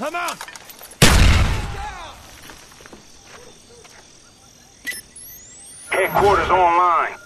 Come out! Headquarters online.